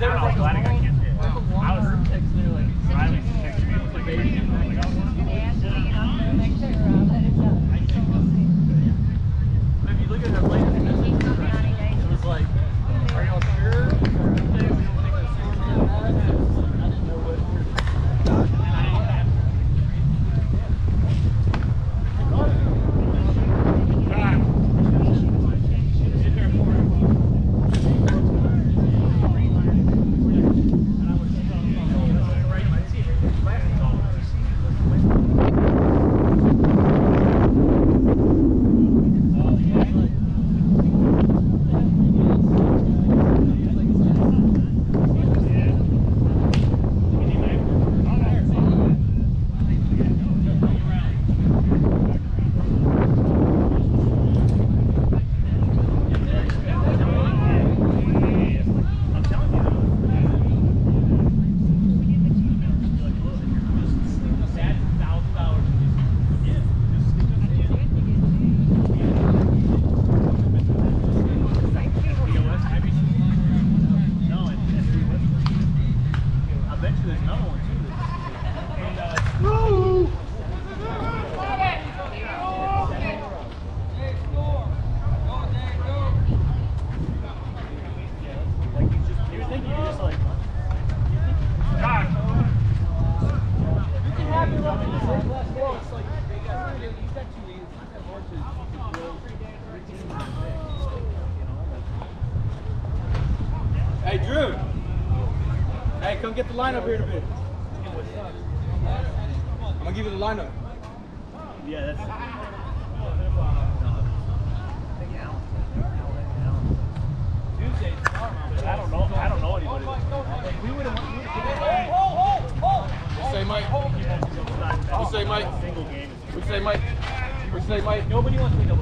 they're not Hey, Drew. Hey, come get the lineup here in a bit. I'm gonna give you the lineup. Yeah, that's. I don't know. I don't know anybody. We would have. Say, Mike? What say, Mike? Single say, Mike? What say, Mike? Nobody wants to go.